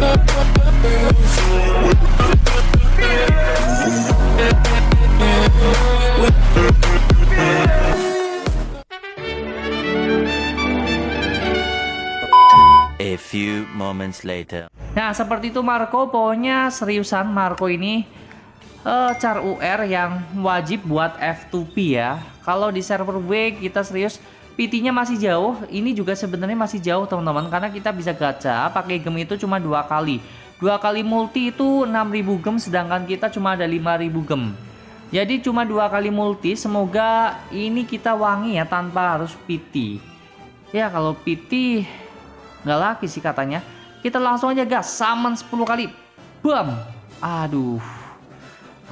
A few moments later. Nah, seperti itu Marco, pokoknya seriusan Marco ini uh, char UR yang wajib buat F2P ya. Kalau di server W kita serius PT-nya masih jauh, ini juga sebenarnya masih jauh teman-teman karena kita bisa gacha pakai gem itu cuma dua kali. Dua kali multi itu 6000 gem sedangkan kita cuma ada 5000 gem. Jadi cuma dua kali multi, semoga ini kita wangi ya tanpa harus PT. Ya kalau PT nggak lagi sih katanya kita langsung aja gas summon 10 kali bam aduh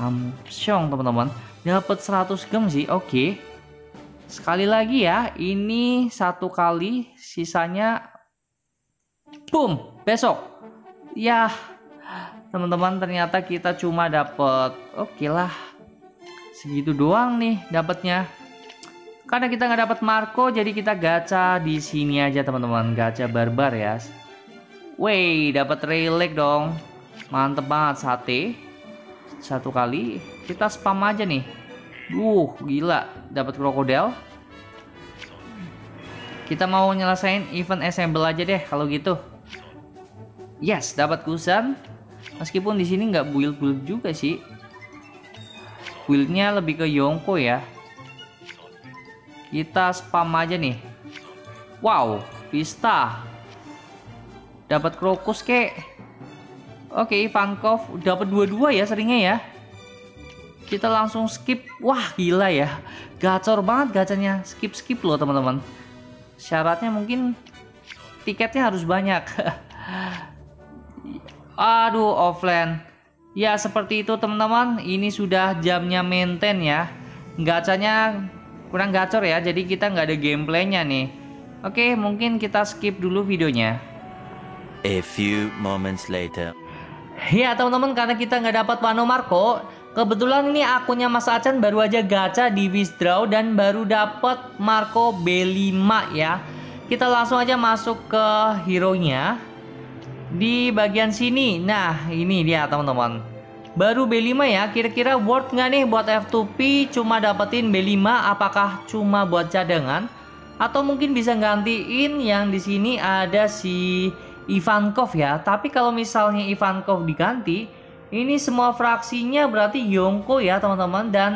amsyong teman-teman dapat 100 gem sih oke okay. Sekali lagi ya ini satu kali sisanya boom besok ya teman-teman ternyata kita cuma dapat oke okay lah segitu doang nih dapatnya karena kita nggak dapat Marco, jadi kita gacha di sini aja teman-teman, gacha barbar ya. Wey, dapat relic dong. Mantep banget sate. Satu kali kita spam aja nih. Duh, gila, dapat krokodil. Kita mau nyelesain event assemble aja deh kalau gitu. Yes, dapat kusan. Meskipun di sini nggak build-build juga sih. Buildnya lebih ke Yongko ya. Kita spam aja nih. Wow, Vista. Dapat krokus kek. Oke, Ivankov dapat dua-dua ya seringnya ya. Kita langsung skip. Wah, gila ya. Gacor banget gacanya. Skip-skip loh, teman-teman. Syaratnya mungkin tiketnya harus banyak. Aduh, offline. Ya, seperti itu teman-teman. Ini sudah jamnya maintain ya. Gacanya kurang gacor ya jadi kita nggak ada gameplaynya nih oke mungkin kita skip dulu videonya a few moments later ya teman-teman karena kita nggak dapat Wano Marco kebetulan ini akunnya Mas Acan baru aja gacha di withdraw dan baru dapat Marco B5 ya kita langsung aja masuk ke hero nya di bagian sini nah ini dia teman-teman Baru B5 ya, kira-kira worth nggak nih buat F2P cuma dapetin B5 apakah cuma buat cadangan? Atau mungkin bisa gantiin yang di sini ada si Ivankov ya. Tapi kalau misalnya Ivankov diganti, ini semua fraksinya berarti Yongko ya teman-teman dan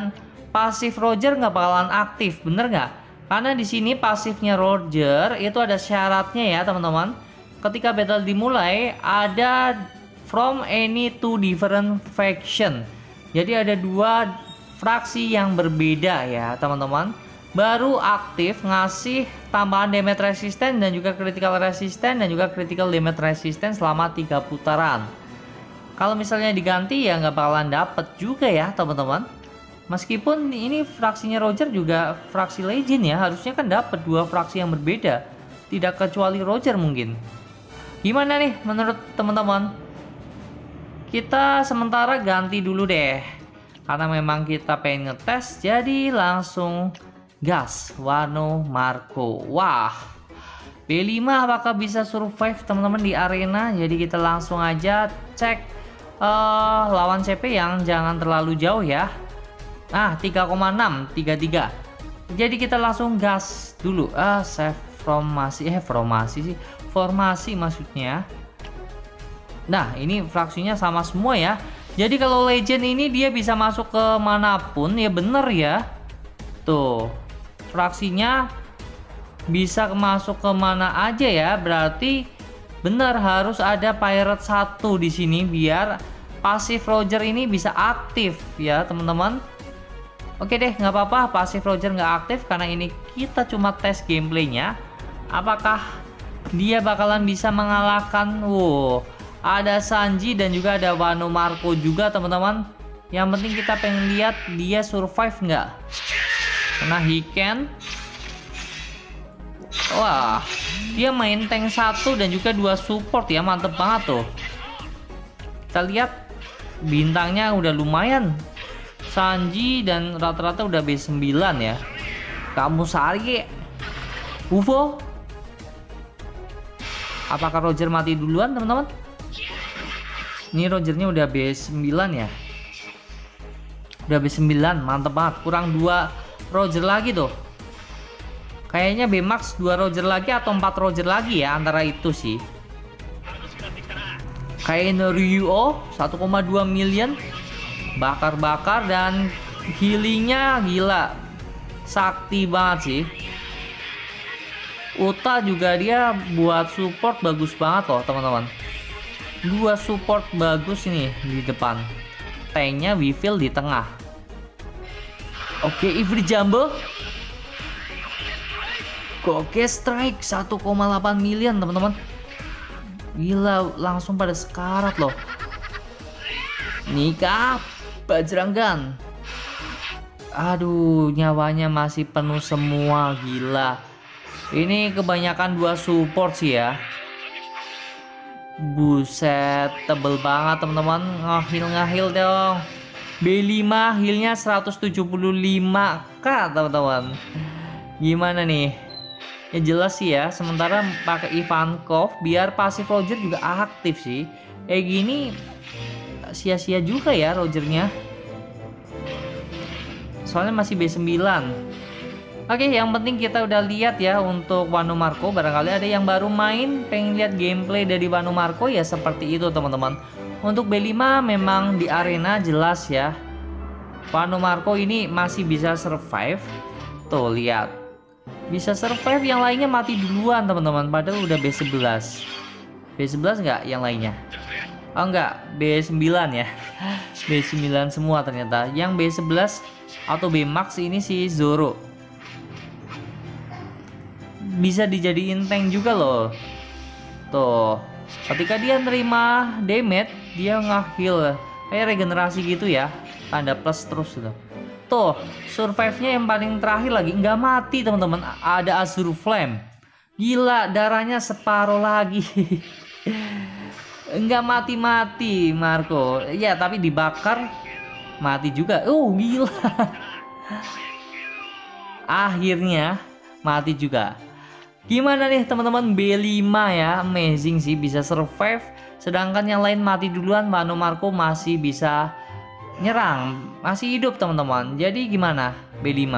pasif Roger nggak bakalan aktif, bener nggak? Karena di sini pasifnya Roger itu ada syaratnya ya teman-teman. Ketika battle dimulai ada from any two different faction. Jadi ada dua fraksi yang berbeda ya teman-teman. Baru aktif ngasih tambahan damage resisten dan juga critical resisten dan juga critical damage resisten selama tiga putaran. Kalau misalnya diganti ya nggak bakalan dapet juga ya teman-teman. Meskipun ini fraksinya Roger juga fraksi legend ya, harusnya kan dapat dua fraksi yang berbeda. Tidak kecuali Roger mungkin. Gimana nih menurut teman-teman? kita sementara ganti dulu deh karena memang kita pengen ngetes jadi langsung gas Wano Marco wah B5 apakah bisa survive teman-teman di arena jadi kita langsung aja cek uh, lawan CP yang jangan terlalu jauh ya ah 3,6 33 jadi kita langsung gas dulu ah save formasi eh formasi sih formasi maksudnya Nah, ini fraksinya sama semua ya. Jadi kalau legend ini dia bisa masuk ke mana pun ya bener ya. Tuh, fraksinya bisa masuk ke mana aja ya. Berarti bener harus ada pirate satu di sini biar pasif Roger ini bisa aktif ya teman-teman. Oke deh, nggak apa-apa pasif Roger nggak aktif karena ini kita cuma tes gameplaynya. Apakah dia bakalan bisa mengalahkan? Wow, ada Sanji dan juga ada Wano Marco juga teman-teman yang penting kita pengen lihat dia survive nggak karena can wah dia main tank satu dan juga dua support ya mantep banget tuh kita lihat bintangnya udah lumayan Sanji dan rata-rata udah B9 ya kamu sari UFO apakah Roger mati duluan teman-teman Ini Rogernya udah B9 ya. Udah B9, mantep banget. Kurang dua Roger lagi tuh. Kayaknya B-Max 2 Roger lagi atau 4 Roger lagi ya antara itu sih. Kayak Ryuo 1,2 million. Bakar-bakar dan healingnya gila. Sakti banget sih. Uta juga dia buat support bagus banget loh teman-teman. Dua support bagus ini di depan. Tanknya Weevil di tengah. Oke Ivry Jumbo. Strike 1,8 million teman-teman Gila langsung pada sekarat loh Nikah Bajranggan Aduh nyawanya masih penuh semua gila Ini kebanyakan dua support sih ya Buset, tebel banget teman-teman. Ngahil ngahil dong. B5 healnya 175k teman-teman. Gimana nih? Ya jelas sih ya, sementara pakai Ivankov biar pasif Roger juga aktif sih. Kayak gini sia-sia juga ya Rogernya. Soalnya masih B9. Oke, yang penting kita udah lihat ya untuk Wano Marco. Barangkali ada yang baru main, pengen lihat gameplay dari Wano Marco ya seperti itu teman-teman. Untuk B5 memang di arena jelas ya. Wano Marco ini masih bisa survive. Tuh, lihat. Bisa survive, yang lainnya mati duluan teman-teman. Padahal udah B11. B11 nggak yang lainnya? Oh enggak, B9 ya. B9 semua ternyata. Yang B11 atau B Max ini si Zoro bisa dijadiin tank juga loh tuh ketika dia nerima damage dia ngahil kayak regenerasi gitu ya tanda plus terus gitu tuh survive nya yang paling terakhir lagi. Nggak mati teman-teman. Ada Azur Flame. Gila darahnya separuh lagi. Nggak mati-mati Marco. Ya tapi dibakar mati juga. Oh gila. Akhirnya mati juga. Gimana nih teman-teman? B5 ya. Amazing sih bisa survive. Sedangkan yang lain mati duluan. Manu Marco masih bisa nyerang Masih hidup teman-teman Jadi gimana B5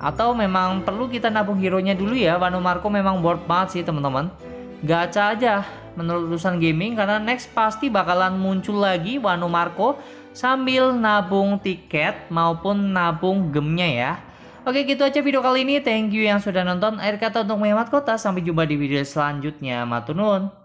Atau memang perlu kita nabung hero nya dulu ya Manu Marco memang board banget sih teman-teman Gacha aja menurut urusan gaming Karena next pasti bakalan muncul lagi Wano Marco Sambil nabung tiket maupun nabung gemnya ya Oke gitu aja video kali ini. Thank you yang sudah nonton. Air kata untuk menghemat kota. Sampai jumpa di video selanjutnya. Matunun.